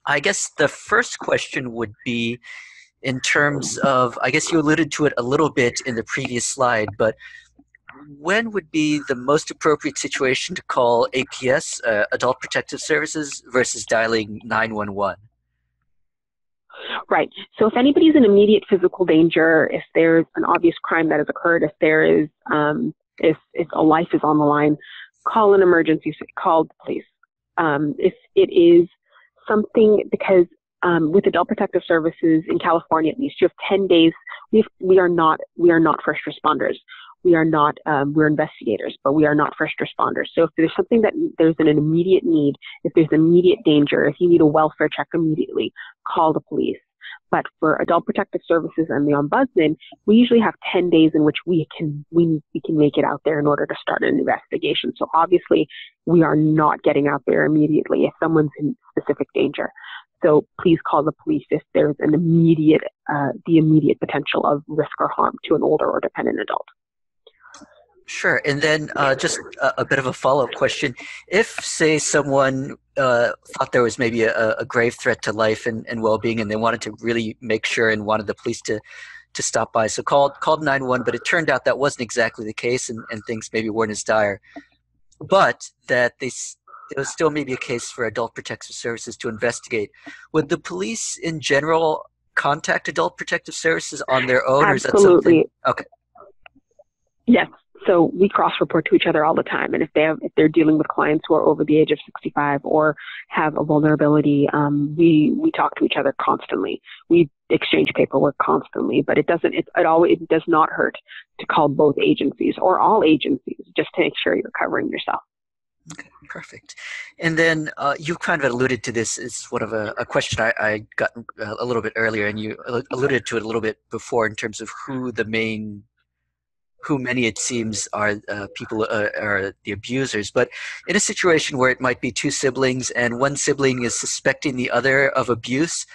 I guess the first question would be in terms of, I guess you alluded to it a little bit in the previous slide, but when would be the most appropriate situation to call APS, uh, Adult Protective Services, versus dialing 911? Right. So if anybody's in immediate physical danger, if there's an obvious crime that has occurred, if there is um, If if a life is on the line, call an emergency, call the police. Um, if it is something because um, with adult protective services in California, at least, you have 10 days. We, have, we are not we are not first responders. We are not um, we're investigators, but we are not first responders. So if there's something that there's an immediate need, if there's immediate danger, if you need a welfare check immediately, call the police. But for adult protective services and the ombudsman, we usually have 10 days in which we can we, we can make it out there in order to start an investigation. So obviously, we are not getting out there immediately if someone's in specific danger. So please call the police if there's an immediate, uh, the immediate potential of risk or harm to an older or dependent adult. Sure. And then uh, just a, a, bit of a follow up question. If, say, someone uh, thought there was maybe a, a, grave threat to life and, and well being and they wanted to really make sure and wanted the police to, to stop by, so called, called 911, but it turned out that wasn't exactly the case and, and things maybe weren't as dire, but that they there was still maybe a case for adult protective services to investigate. Would the police in general contact adult protective services on their own, Absolutely. or is that something? Okay. Yes. So we cross-report to each other all the time, and if they have, if they're dealing with clients who are over the age of 65 or have a vulnerability, um, we we talk to each other constantly. We exchange paperwork constantly, but it doesn't it, it always it does not hurt to call both agencies or all agencies just to make sure you're covering yourself. Okay, perfect. And then uh, you kind of alluded to this as one of a, a question I, I got uh, a little bit earlier, and you alluded to it a little bit before in terms of who the main, who many it seems are uh, people uh, are the abusers. But in a situation where it might be two siblings and one sibling is suspecting the other of abuse,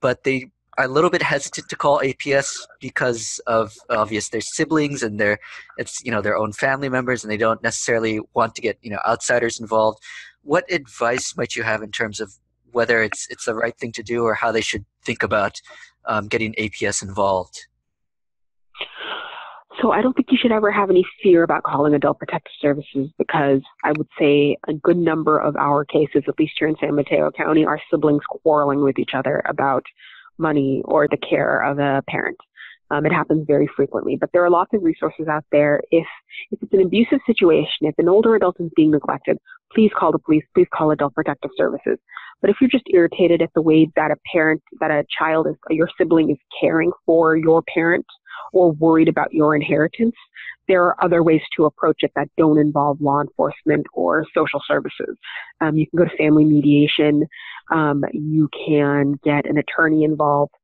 but they are a little bit hesitant to call APS because of obvious their siblings and their it's you know their own family members and they don't necessarily want to get you know outsiders involved. What advice might you have in terms of whether it's it's the right thing to do or how they should think about um, getting APS involved? So I don't think you should ever have any fear about calling adult protective services because I would say a good number of our cases, at least here in San Mateo County, are siblings quarreling with each other about money or the care of a parent. Um, it happens very frequently, but there are lots of resources out there. If if it's an abusive situation, if an older adult is being neglected, please call the police. Please call Adult Protective Services. But if you're just irritated at the way that a parent, that a child is, your sibling is caring for your parent, or worried about your inheritance, there are other ways to approach it that don't involve law enforcement or social services. Um, you can go to family mediation. Um, you can get an attorney involved,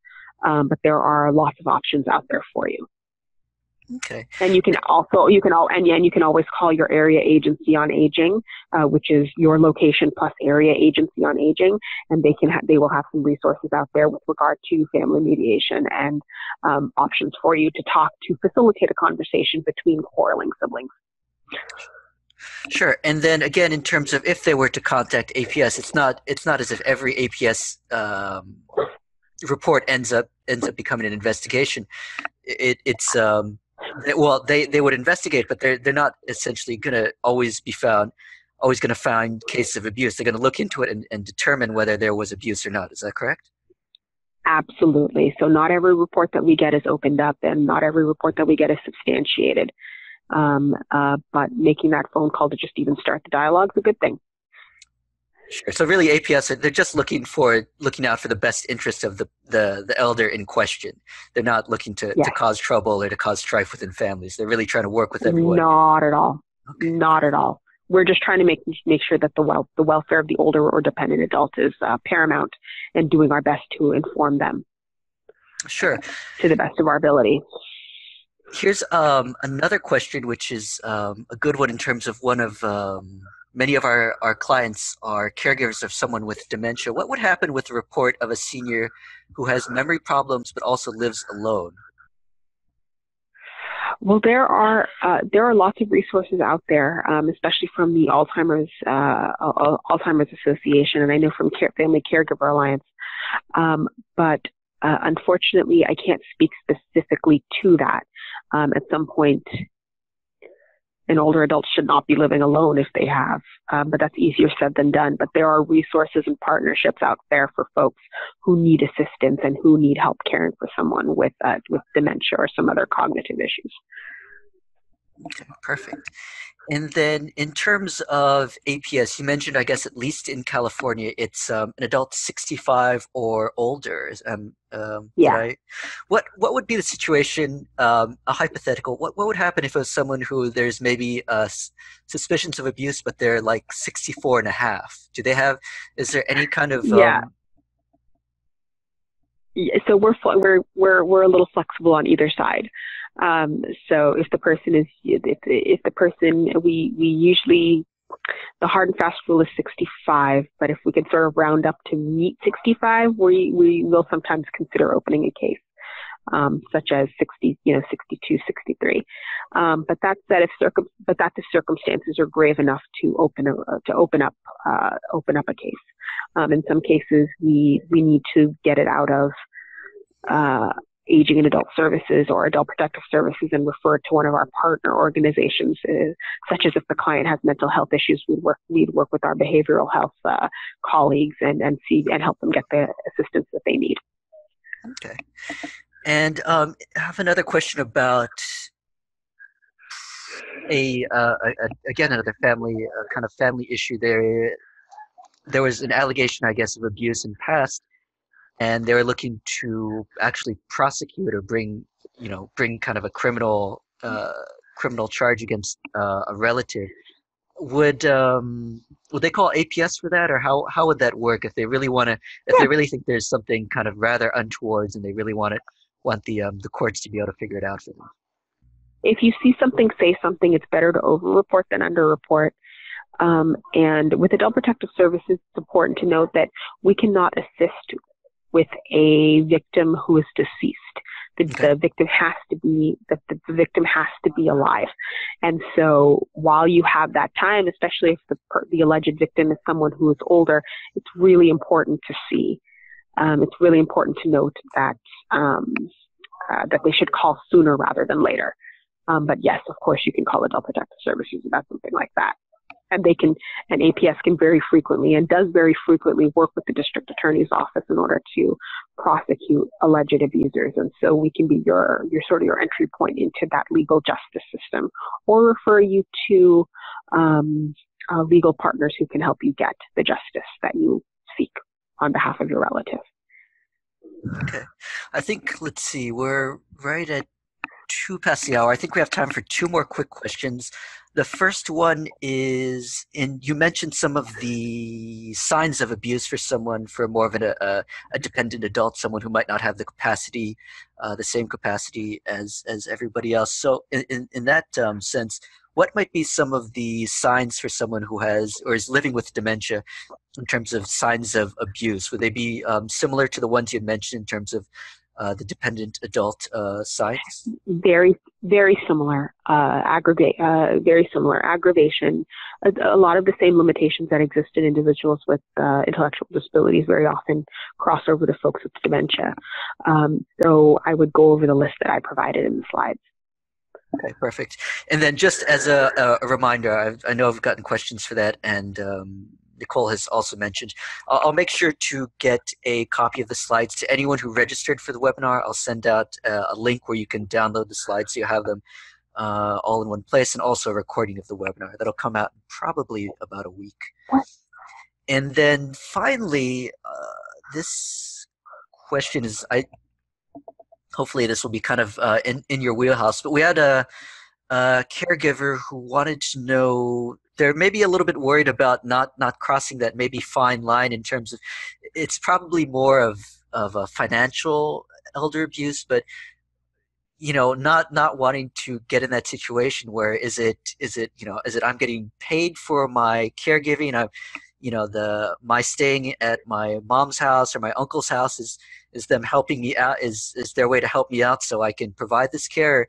um, but there are lots of options out there for you. Okay. And you can also you can all and, and you can always call your area agency on aging, uh, which is your location plus area agency on aging, and they can ha- they will have some resources out there with regard to family mediation and um, options for you to talk to facilitate a conversation between quarreling siblings. Sure. And then again, in terms of if they were to contact APS, it's not it's not as if every APS um, report ends up ends up becoming an investigation. It, it's um, well, they, they would investigate, but they're they're not essentially going to always be found always going to find cases of abuse. They're going to look into it and, and determine whether there was abuse or not. Is that correct? Absolutely. So not every report that we get is opened up, and not every report that we get is substantiated. Um, uh, but making that phone call to just even start the dialogue is a good thing. Sure. So really, APS they're just looking for looking out for the best interest of the, the, the elder in question. They're not looking to, yes. to cause trouble or to cause strife within families. They're really trying to work with everyone. Not at all. Okay. Not at all. We're just trying to make make sure that the well the welfare of the older or dependent adult is uh, paramount, and doing our best to inform them. Sure. To the best of our ability. Here's um, another question, which is um, a good one in terms of one of um, many of our, our clients are caregivers of someone with dementia. What would happen with the report of a senior who has memory problems but also lives alone? Well, there are uh, there are lots of resources out there, um, especially from the Alzheimer's uh, Alzheimer's Association, and I know from Care, Family Caregiver Alliance. Um, but uh, unfortunately, I can't speak specifically to that. Um, at some point, an older adults should not be living alone if they have, um, but that's easier said than done. But there are resources and partnerships out there for folks who need assistance and who need help caring for someone with uh, with dementia or some other cognitive issues. Okay, perfect. And then in terms of APS, you mentioned, I guess, at least in California, it's um, an adult 65 or older. Um, um, yeah. I, what what would be the situation? Um, a hypothetical. What what would happen if it was someone who there's maybe uh, suspicions of abuse, but they're like 64 and a half? Do they have? Is there any kind of yeah. Um, so we're we're we're we're a little flexible on either side. Um, so if the person is, if, if the person, we, we usually, the hard and fast rule is 65, but if we can sort of round up to meet 65, we, we will sometimes consider opening a case. Um, such as 60, you know, 62, 63. Um, but that said, if circum, but that the circumstances are grave enough to open a, to open up, uh, open up a case. Um, in some cases, we we need to get it out of uh, aging and adult services or adult protective services and refer to one of our partner organizations, uh, such as if the client has mental health issues, we'd work, we'd work with our behavioral health uh, colleagues and, and see and help them get the assistance that they need. Okay. And um, I have another question about a, uh, a again another family uh, kind of family issue. There, there was an allegation, I guess, of abuse in past, and they were looking to actually prosecute or bring you know bring kind of a criminal uh, criminal charge against uh, a relative. Would um, would they call APS for that or how how would that work if they really want to if yeah. they really think there's something kind of rather untowards and they really want it want the um, the courts to be able to figure it out for them? If you see something say something it's better to over report than under report um, and with adult protective services it's important to note that we cannot assist with a victim who is deceased. The, okay. the victim has to be the, the, victim has to be alive, and so while you have that time, especially if the the alleged victim is someone who is older, it's really important to see. Um, it's really important to note that um, uh, that they should call sooner rather than later. Um, but yes, of course, you can call Adult Protective Services about something like that and they can and APS can very frequently and does very frequently work with the district attorney's office in order to prosecute alleged abusers. And so we can be your your sort of your entry point into that legal justice system or refer you to um, uh, legal partners who can help you get the justice that you seek on behalf of your relative. Okay. I think let's see we're right at two past the hour i think we have time for two more quick questions the first one is, and you mentioned some of the signs of abuse for someone, for more of an, a, a dependent adult, someone who might not have the capacity, uh, the same capacity as as everybody else. So, in in, in that um, sense, what might be some of the signs for someone who has or is living with dementia, in terms of signs of abuse? Would they be um, similar to the ones you mentioned in terms of uh, the dependent adult uh, sites? Very, very similar. Uh, aggregate, uh, very similar aggravation. A, a, lot of the same limitations that exist in individuals with uh, intellectual disabilities very often cross over to folks with dementia. Um, so I would go over the list that I provided in the slides. Okay, perfect. And then just as a, a reminder, I've, i know I've gotten questions for that, and um, Nicole has also mentioned. I'll, make sure to get a copy of the slides to anyone who registered for the webinar. I'll send out uh, a link where you can download the slides so you have them uh, all in one place and also a recording of the webinar. That'll come out in probably about a week. And then finally, uh, this question is I. Hopefully, this will be kind of uh, in in your wheelhouse. But we had a, a caregiver who wanted to know they're maybe a little bit worried about not not crossing that maybe fine line in terms of it's probably more of of a financial elder abuse but you know not not wanting to get in that situation where is it is it you know is it i'm getting paid for my caregiving? I'm you know the my staying at my mom's house or my uncle's house is is them helping me out is is their way to help me out so i can provide this care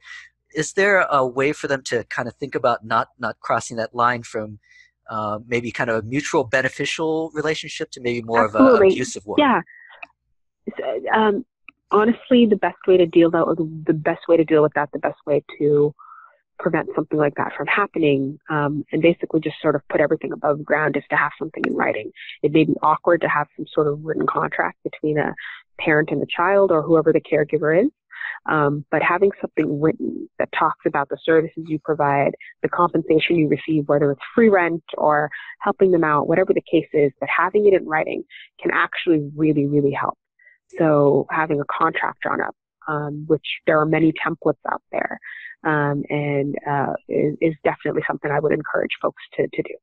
is there a way for them to kind of think about not not crossing that line from uh, maybe kind of a mutual beneficial relationship to maybe more Absolutely. of an abusive one? Yeah. Um, honestly, the best way to deal that, the best way to deal with that, the best way to prevent something like that from happening, um, and basically just sort of put everything above ground is to have something in writing. It may be awkward to have some sort of written contract between a parent and a child or whoever the caregiver is. Um, but having something written that talks about the services you provide, the compensation you receive, whether it's free rent or helping them out, whatever the case is, but having it in writing can actually really, really help. So having a contract drawn up, um, which there are many templates out there, um, and uh, is, is, definitely something I would encourage folks to, to do.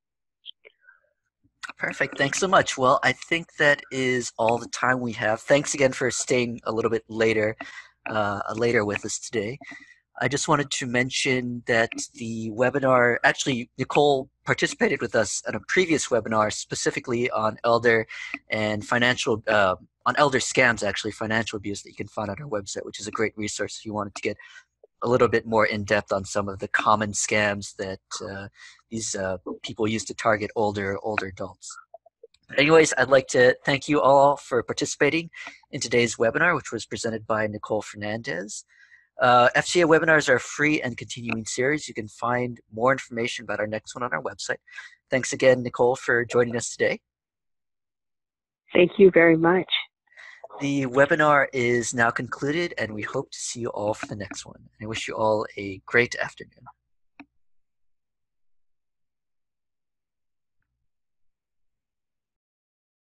Perfect. Thanks so much. Well, I think that is all the time we have. Thanks again for staying a little bit later, uh, later with us today. I just wanted to mention that the webinar, actually, Nicole participated with us at a previous webinar specifically on elder and financial, uh, on elder scams, actually, financial abuse that you can find on our website, which is a great resource if you wanted to get a little bit more in depth on some of the common scams that uh, these uh, people use to target older older adults. Anyways, I'd like to thank you all for participating in today's webinar, which was presented by Nicole Fernandez. Uh, FCA webinars are a free and continuing series. You can find more information about our next one on our website. Thanks again, Nicole, for joining us today. Thank you very much. The webinar is now concluded, and we hope to see you all for the next one. I wish you all a great afternoon.